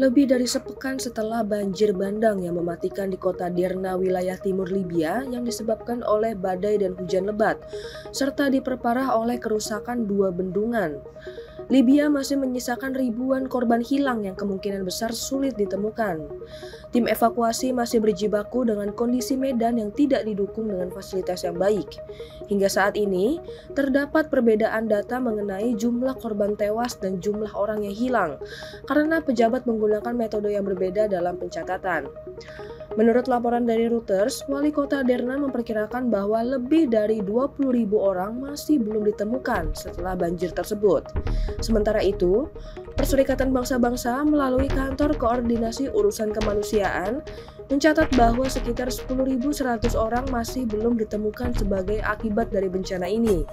Lebih dari sepekan setelah banjir bandang yang mematikan di kota Derna, wilayah timur Libya yang disebabkan oleh badai dan hujan lebat, serta diperparah oleh kerusakan dua bendungan. Libya masih menyisakan ribuan korban hilang yang kemungkinan besar sulit ditemukan. Tim evakuasi masih berjibaku dengan kondisi medan yang tidak didukung dengan fasilitas yang baik. Hingga saat ini, terdapat perbedaan data mengenai jumlah korban tewas dan jumlah orang yang hilang, karena pejabat menggunakan metode yang berbeda dalam pencatatan. Menurut laporan dari Reuters, wali kota Derna memperkirakan bahwa lebih dari 20.000 orang masih belum ditemukan setelah banjir tersebut. Sementara itu, Perserikatan Bangsa-Bangsa melalui Kantor Koordinasi Urusan Kemanusiaan mencatat bahwa sekitar 10.100 orang masih belum ditemukan sebagai akibat dari bencana ini.